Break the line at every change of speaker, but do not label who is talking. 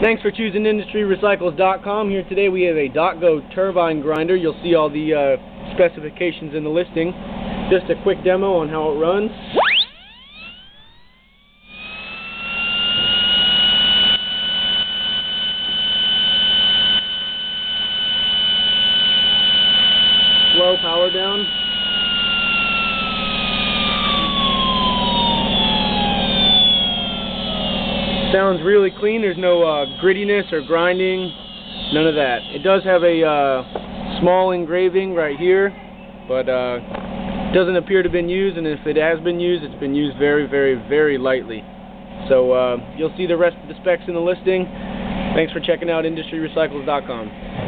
Thanks for choosing IndustryRecycles.com. Here today we have a Dotco turbine grinder. You'll see all the uh, specifications in the listing. Just a quick demo on how it runs. Slow power down. Sounds really clean. There's no uh, grittiness or grinding. None of that. It does have a uh, small engraving right here, but uh, doesn't appear to have been used. And if it has been used, it's been used very, very, very lightly. So uh, you'll see the rest of the specs in the listing. Thanks for checking out IndustryRecycles.com.